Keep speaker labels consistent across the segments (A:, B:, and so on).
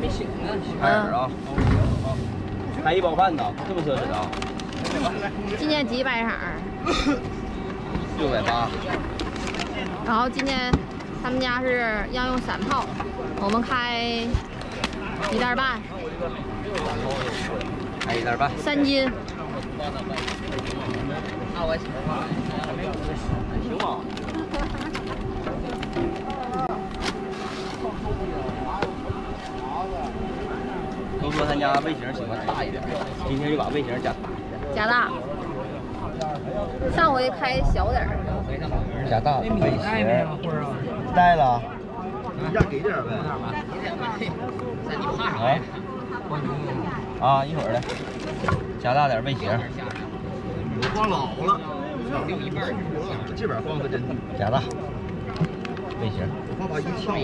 A: 没醒呢。
B: 开始啊！开一包饭呢，这么奢侈啊？
C: 今年几百场，
B: 六百八。
C: 然后今天他们家是要用散泡，我们开一袋半，
B: 开一袋半，
C: 三斤。
A: 那我
B: 行吗？都说他家味型喜欢大一点，今天就把味型加大。
C: 加大。上回开小点儿。
B: 加大。
A: 米带没有，或者
B: 带了。
D: 一下给点呗。
A: 那你怕啥呀？
B: 啊，一会儿的，加大点味型。
D: 我放老了，留一半这边放的真的。
B: 加大。味型。
D: 我怕把一跳。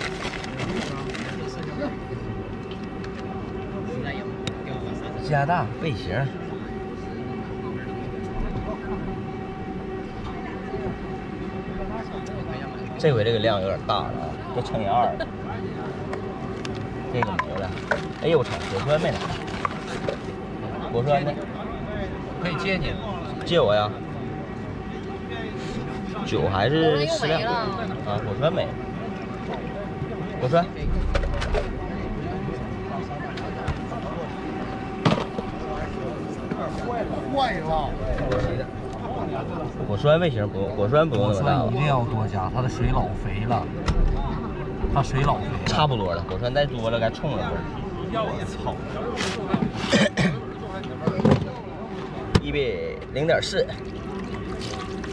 B: 加大背型。这回这个量有点大了啊，这乘以二。这个没了。哎呦我操，果酸没拿。果酸呢？
A: 可以借你。
B: 借我呀。酒还是适量。啊，果酸没了。果酸。
D: 坏了。
B: 果酸味型不用，果酸不用那么大吧
A: 一定要多加，它的水老肥了，它水老肥。
B: 差不多了，果酸再多了该冲了。我操！一比零点四。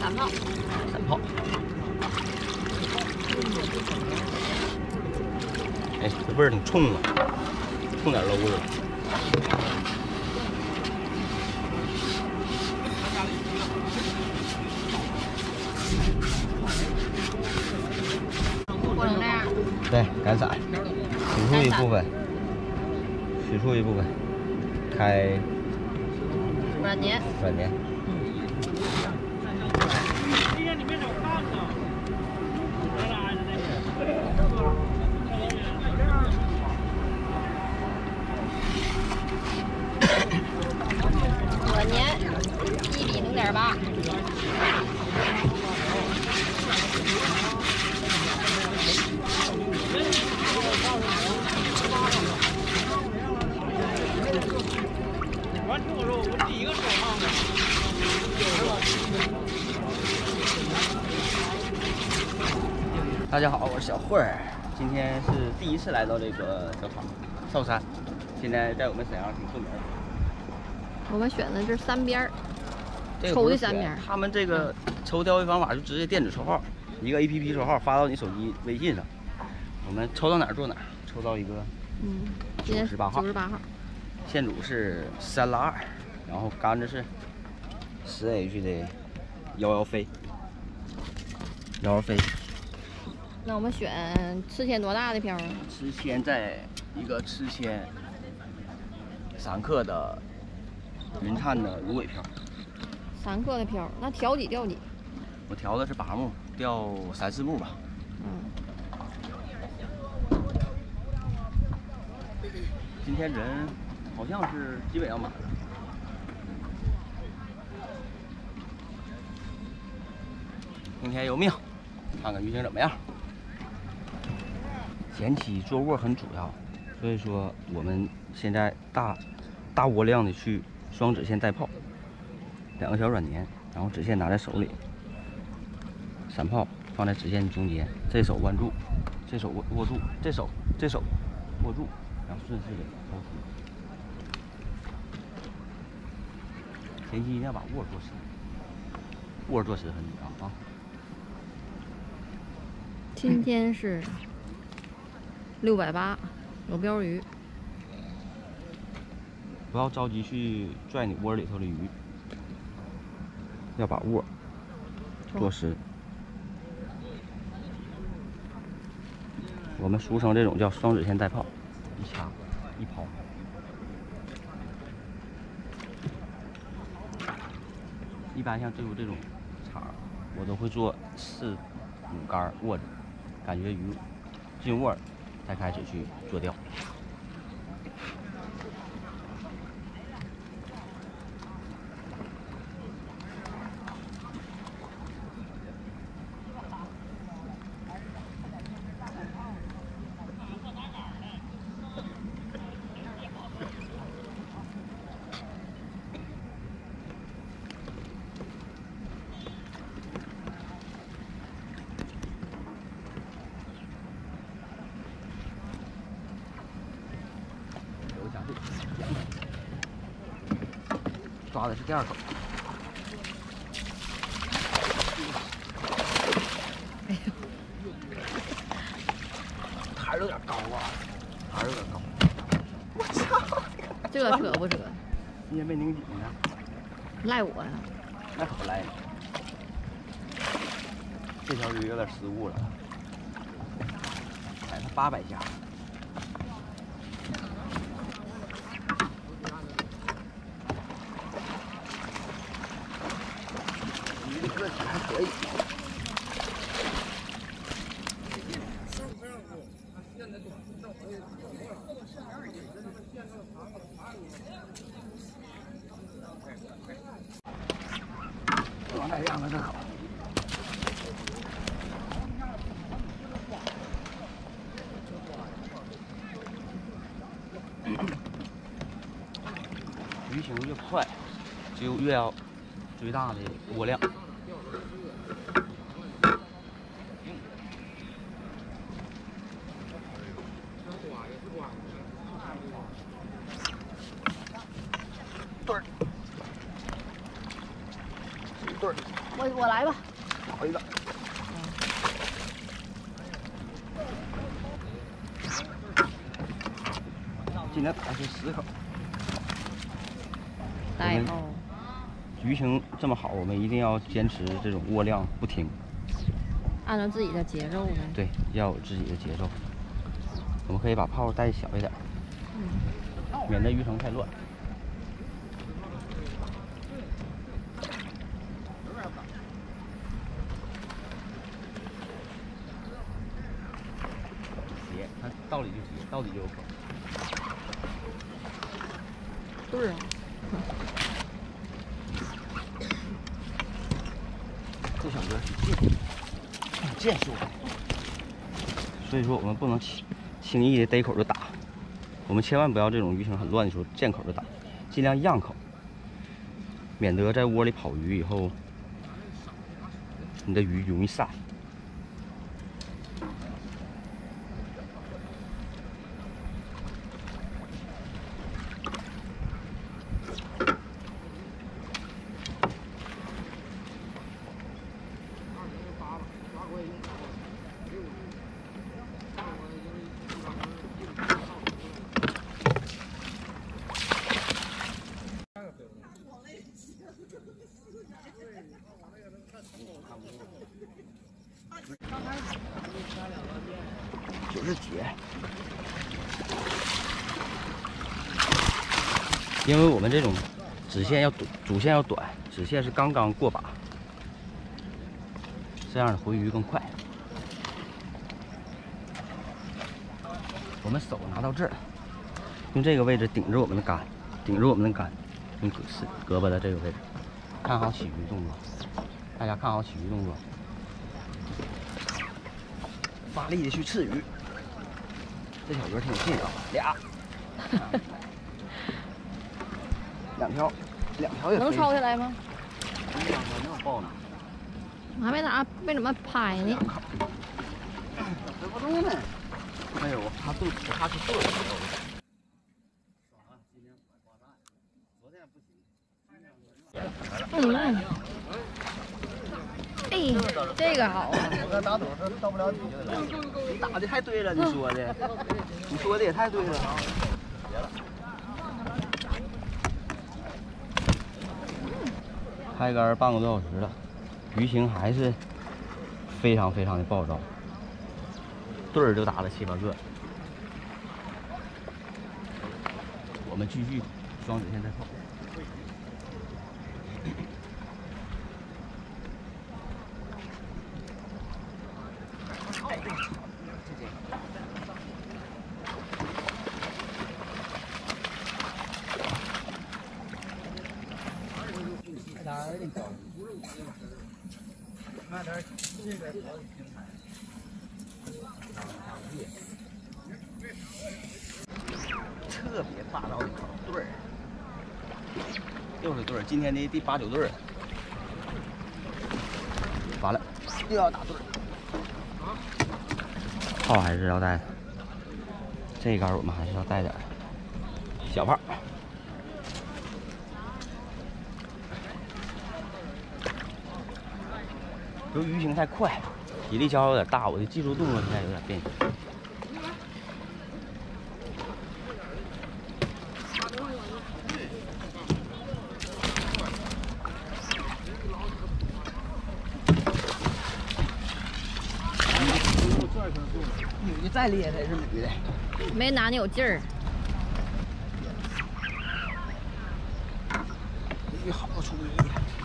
C: 三炮。
B: 三炮。哎，这味儿挺冲啊，冲点搂子。
C: 过成这样。
B: 散，取出一部分，取出一部分，开
C: 软粘。
B: 软粘。
C: 软粘一比零点八。
E: 完听我说，我第一个说话的。
B: 大家好，我是小慧儿，今天是第一次来到这个小厂。寿山，现在在我们沈阳挺出名的。
C: 我们选的是三边儿，抽
B: 这个不是选
C: 的三边儿。
B: 他们这个抽钓鱼方法就直接电子抽号，一个 APP 抽号发到你手机微信上，我们抽到哪儿做哪儿，抽到一个
C: 嗯，今天
B: 十八号。
C: 九十八号。
B: 线组是三拉二，然后杆子是十 H 的幺幺飞，幺幺飞，
C: 那我们选吃铅多大的漂啊？
B: 吃铅在一个吃铅三克的云灿的芦苇漂，
C: 三克的漂，那调几调几？
B: 我调的是八目，钓三四目吧。
C: 嗯，
B: 今天人好像是基本要满了。听天由命，看看鱼情怎么样。前期做握很主要，所以说我们现在大大窝量的去双子线带泡，两个小软粘，然后子线拿在手里，散泡放在子线中间，这手弯住，这手握握住，这手这手握住，然后顺势的抛出。前期一定要把握做实，握做实很重要啊。
C: 今天是六百八，有标鱼。
B: 不要着急去拽你窝里头的鱼，要把握做实。我们俗称这种叫双子线带泡，一掐一抛。一般像对付这种场，我都会做四五杆儿握着，感觉鱼进握儿才开始去做钓。留下去，抓的是第二口。台儿有点高啊，台儿有点高。
C: 我操 这扯不扯？
B: 你也没拧紧呢，
C: 赖我呀！
B: 那可不赖你。这条鱼有点失误了，踩它八百下。鱼的个体还可以。鱼行越快，就越要最大的窝量。对儿，
C: 我我来吧。
B: 好一个。今天打的是十口，们
C: 带后
B: 鱼情这么好，我们一定要坚持这种窝量不停。
C: 按照自己的节奏呗。
B: 对，要有自己的节奏。我们可以把炮带小一点，免得鱼程太乱。斜，它道理就斜，到底就有口。
C: 对啊。
B: 这小哥是剑，有剑术，所以说我们不能轻轻易的逮口就打，我们千万不要这种鱼情很乱的时候见口就打，尽量让口，免得在窝里跑鱼以后，你的鱼容易散。就是节，因为我们这种直线要短，主线要短，直线是刚刚过把，这样的回鱼更快。我们手拿到这儿，用这个位置顶着我们的杆，顶着我们的杆，用胳是胳膊的这个位置，看好起鱼动作，大家看好起鱼动作，发力的去刺鱼。这小鱼挺有劲啊，俩，两条，两条也
C: 能抄下来吗？
B: 一两条能抱呢，
C: 我还没咋没怎么拍呢。
B: 飞不动呢。没有，他对，他是对的。
C: 嗯。哎，这个好啊。
B: 我看打赌是到不了底下了。你打的太对了，你说的，你说的也太对了。开杆半个多小时了，鱼情还是非常非常的暴躁，对儿就打了七八个。我们继续双子线再炮。特别霸道的对儿，又是对儿，今天的第八九对儿。完了，又要打对儿。炮还是要带的，这一杆我们还是要带点儿小炮。由于鱼形太快，体力消耗有点大，我的技术动作现在有点变形。女的再厉害，她也是女的。
C: 没男的有劲儿。
B: 鱼好出力。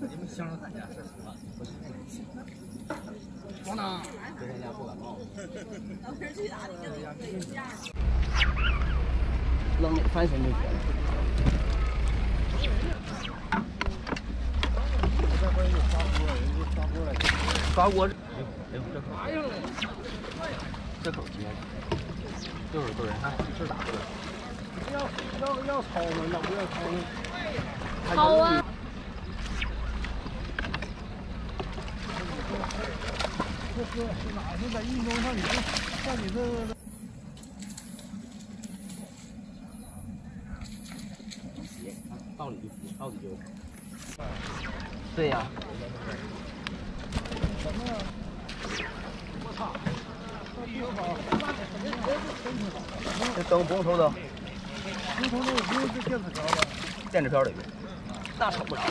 D: 你们乡上咱家是什么？不是那个气。咣当！别人家不感冒。
B: 扔里翻身就行了。刷锅，哎呦，这口，这口接的，就是对，看是打对。
E: 要要要抄吗？要不要抄呢？
C: 好啊！
E: 这是是哪是在运动上你这像你这
B: 到底就到底就。对呀我操、这灯不用抽灯，
E: 不同的不用这电子条的，
B: 电子漂里边，那瞅不着。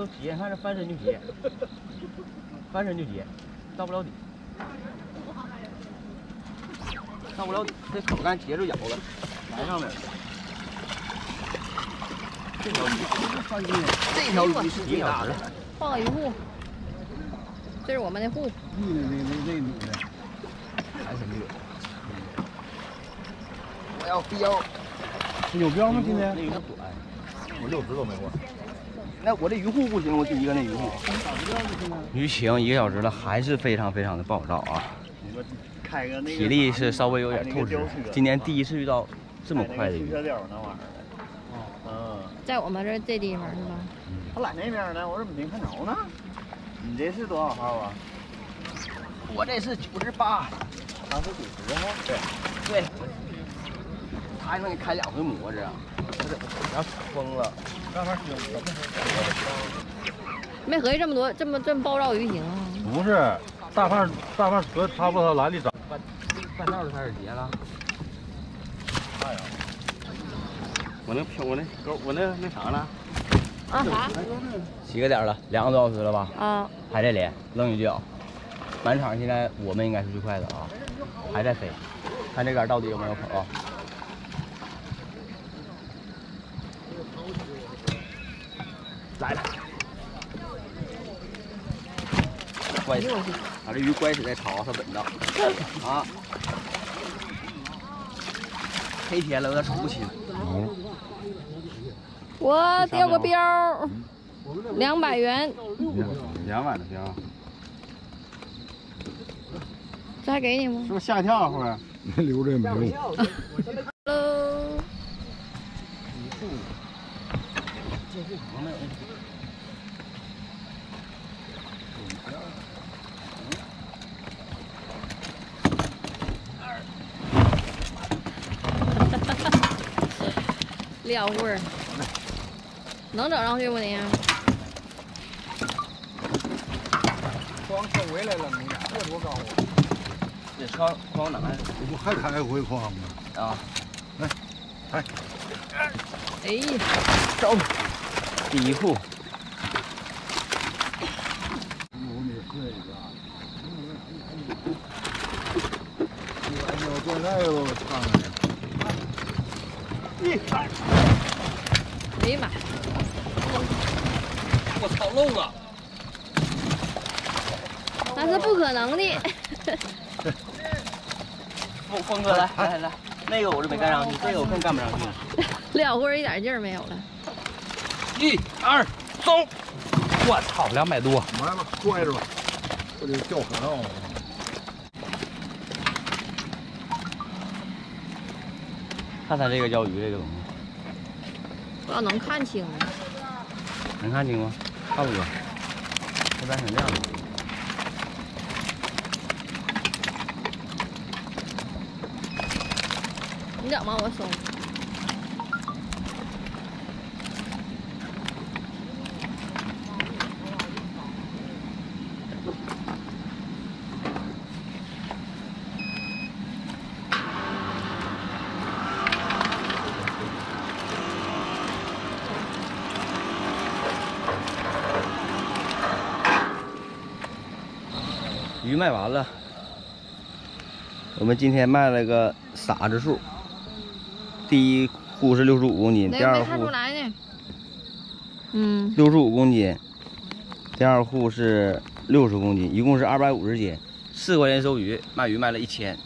B: 都都都结，看这翻身就急，翻身就急，到不了底，到不了底，这口干结住咬了，埋上面了。这条鱼，这条鱼是最大的，
C: 换个鱼护，这是我们的户。
E: 那那那那女的，
B: 还是绿。我要标，
E: 有标吗？今天
B: 那鱼是短，
D: 我六十都没过。
B: 那我这鱼护不行，我就一个那鱼护。鱼情一个小时了，还是非常非常的暴躁啊，
D: 开个那个
B: 体力是稍微有点透支。今年第一次遇到这么快的鱼，
D: 车钓那玩意。嗯，
C: 在我们这这地方是吧？
D: 他来那边呢，我怎么没看着呢？你这是多少号啊？
B: 我这是九十八，
D: 他是九十号。对，
B: 对，他还能给开两回模子啊，这这要扯疯了。
D: 干嘛行？怎么
C: 没合计这么多，这么这么暴躁鱼形啊！
E: 不是大胖大胖和差不多来的早。
B: 半道就开始结了。我那漂我那钩我那那啥呢？
C: 啊啥？
B: 几个点了？两个多小时了吧？
C: 啊，
B: 还在连，扔鱼脚。满场现在我们应该是最快的啊，还在飞。看这杆到底有没有口啊？来了，乖死，把这鱼乖死在槽上稳当啊！黑天了，有点瞅不清。
C: 我钓个标，两百元，
E: 两万的标，
C: 这还给你吗
E: 是不是吓一跳会儿？留着也没用。
C: 撂会儿，能整上去不你？
D: 光收回来了，你这多高啊？
B: 这筐筐哪
E: 这不还开回筐吗？
B: 啊？
C: 哎呀，
B: 走，第一户。
E: 我现在都看看。
C: 哎呀妈！
B: 我操，漏了！
C: 那是不可能的。
B: 峰峰哥，来来来，那个我是没干上去，这个我更干不上去了。
C: 撂会儿一点劲儿没有了。
B: 一二，走！
A: 我操，两百多！
D: 来吧，拽着吧，这就掉河道了。
B: 看它这个钓鱼这个东西，
C: 我要能看清呢。
B: 能看清吗？差不多，这边成这样了。
C: 你整吧，我松。
B: 鱼卖完了，我们今天卖了个傻子数，第一户是六十五公斤，第二户。
C: 嗯，
B: 六十五公斤，第二户是六十公斤，一共是二百五十斤。四块钱收鱼，卖鱼卖了一千，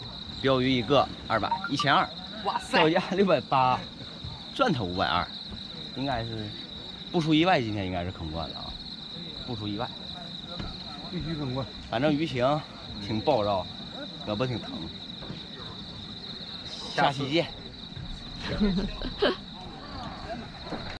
B: 标鱼一个二百，一千二，
A: 哇
B: 票价六百八，赚他五百二，应该是不出意外，今天应该是坑惯了啊，不出意外。
D: 必须更换。
B: 反正鱼情挺暴躁，胳膊挺疼。下期见。呵呵呵